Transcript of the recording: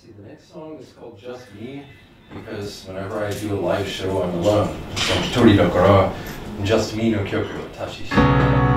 see, the next song is called Just Me because whenever I do a live show, I'm alone. So 一人だから、Just Me の曲を足しして。